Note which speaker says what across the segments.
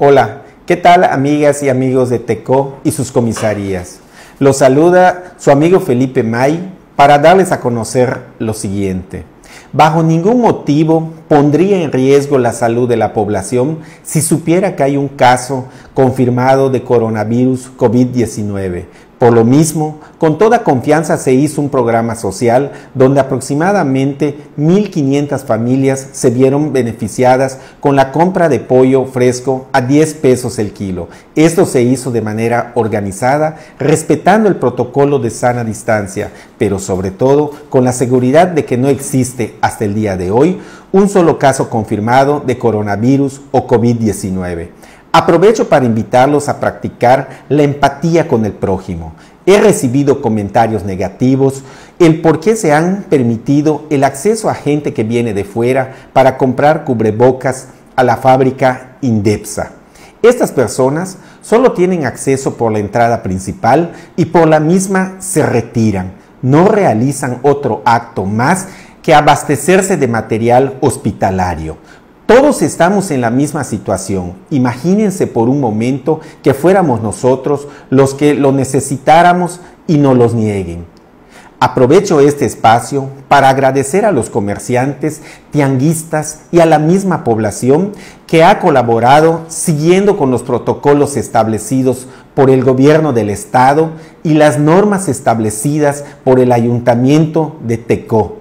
Speaker 1: Hola, ¿qué tal amigas y amigos de TECO y sus comisarías? Los saluda su amigo Felipe May para darles a conocer lo siguiente. Bajo ningún motivo pondría en riesgo la salud de la población si supiera que hay un caso confirmado de coronavirus COVID-19, por lo mismo, con toda confianza se hizo un programa social donde aproximadamente 1.500 familias se vieron beneficiadas con la compra de pollo fresco a 10 pesos el kilo. Esto se hizo de manera organizada, respetando el protocolo de sana distancia, pero sobre todo con la seguridad de que no existe hasta el día de hoy un solo caso confirmado de coronavirus o COVID-19. Aprovecho para invitarlos a practicar la empatía con el prójimo. He recibido comentarios negativos, el por qué se han permitido el acceso a gente que viene de fuera para comprar cubrebocas a la fábrica Indepsa. Estas personas solo tienen acceso por la entrada principal y por la misma se retiran. No realizan otro acto más que abastecerse de material hospitalario. Todos estamos en la misma situación. Imagínense por un momento que fuéramos nosotros los que lo necesitáramos y no los nieguen. Aprovecho este espacio para agradecer a los comerciantes, tianguistas y a la misma población que ha colaborado siguiendo con los protocolos establecidos por el gobierno del estado y las normas establecidas por el ayuntamiento de Tecó.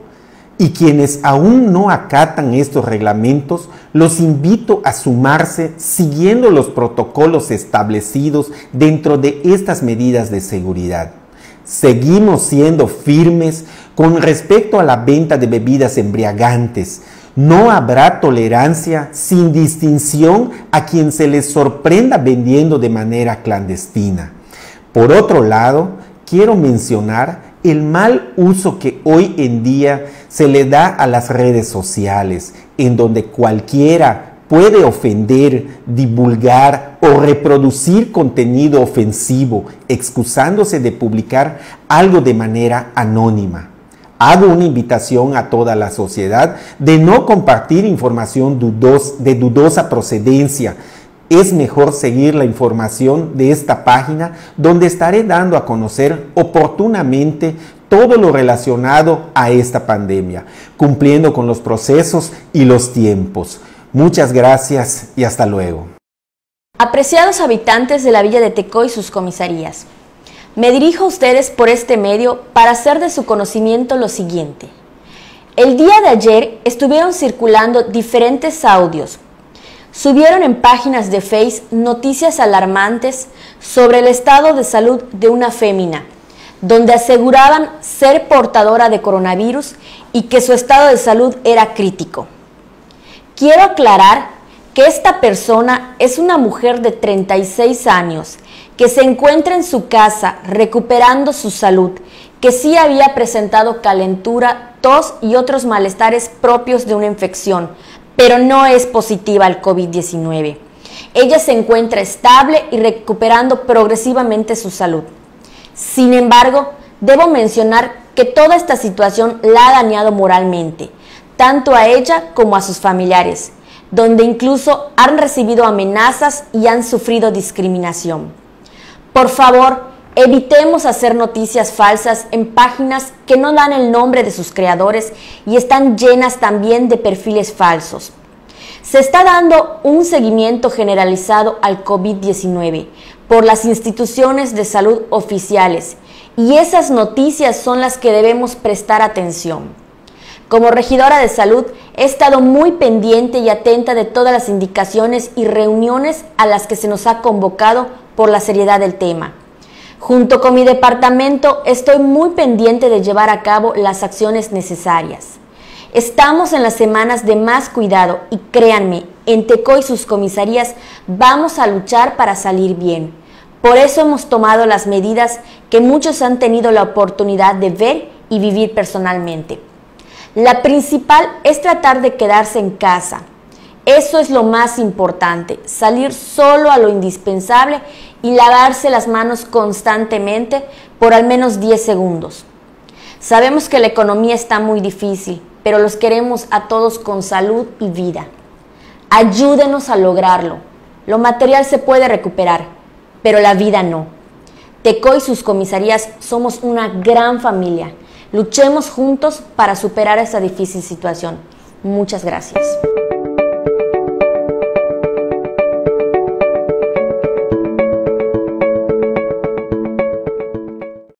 Speaker 1: Y quienes aún no acatan estos reglamentos, los invito a sumarse siguiendo los protocolos establecidos dentro de estas medidas de seguridad. Seguimos siendo firmes con respecto a la venta de bebidas embriagantes. No habrá tolerancia sin distinción a quien se les sorprenda vendiendo de manera clandestina. Por otro lado, quiero mencionar el mal uso que hoy en día se le da a las redes sociales, en donde cualquiera puede ofender, divulgar o reproducir contenido ofensivo, excusándose de publicar algo de manera anónima. Hago una invitación a toda la sociedad de no compartir información de dudosa procedencia, es mejor seguir la información de esta página donde estaré dando a conocer oportunamente todo lo relacionado a esta pandemia, cumpliendo con los procesos y los tiempos. Muchas gracias y hasta luego.
Speaker 2: Apreciados habitantes de la Villa de Tecó y sus comisarías, me dirijo a ustedes por este medio para hacer de su conocimiento lo siguiente. El día de ayer estuvieron circulando diferentes audios subieron en páginas de Face noticias alarmantes sobre el estado de salud de una fémina, donde aseguraban ser portadora de coronavirus y que su estado de salud era crítico. Quiero aclarar que esta persona es una mujer de 36 años que se encuentra en su casa recuperando su salud, que sí había presentado calentura, tos y otros malestares propios de una infección, pero no es positiva al COVID-19. Ella se encuentra estable y recuperando progresivamente su salud. Sin embargo, debo mencionar que toda esta situación la ha dañado moralmente, tanto a ella como a sus familiares, donde incluso han recibido amenazas y han sufrido discriminación. Por favor, evitemos hacer noticias falsas en páginas que no dan el nombre de sus creadores y están llenas también de perfiles falsos. Se está dando un seguimiento generalizado al COVID-19 por las instituciones de salud oficiales y esas noticias son las que debemos prestar atención. Como regidora de salud he estado muy pendiente y atenta de todas las indicaciones y reuniones a las que se nos ha convocado por la seriedad del tema. Junto con mi departamento estoy muy pendiente de llevar a cabo las acciones necesarias. Estamos en las semanas de más cuidado y créanme, en Teco y sus comisarías vamos a luchar para salir bien. Por eso hemos tomado las medidas que muchos han tenido la oportunidad de ver y vivir personalmente. La principal es tratar de quedarse en casa. Eso es lo más importante, salir solo a lo indispensable y lavarse las manos constantemente por al menos 10 segundos. Sabemos que la economía está muy difícil, pero los queremos a todos con salud y vida. Ayúdenos a lograrlo. Lo material se puede recuperar, pero la vida no. Teco y sus comisarías somos una gran familia. Luchemos juntos para superar esta difícil situación. Muchas gracias.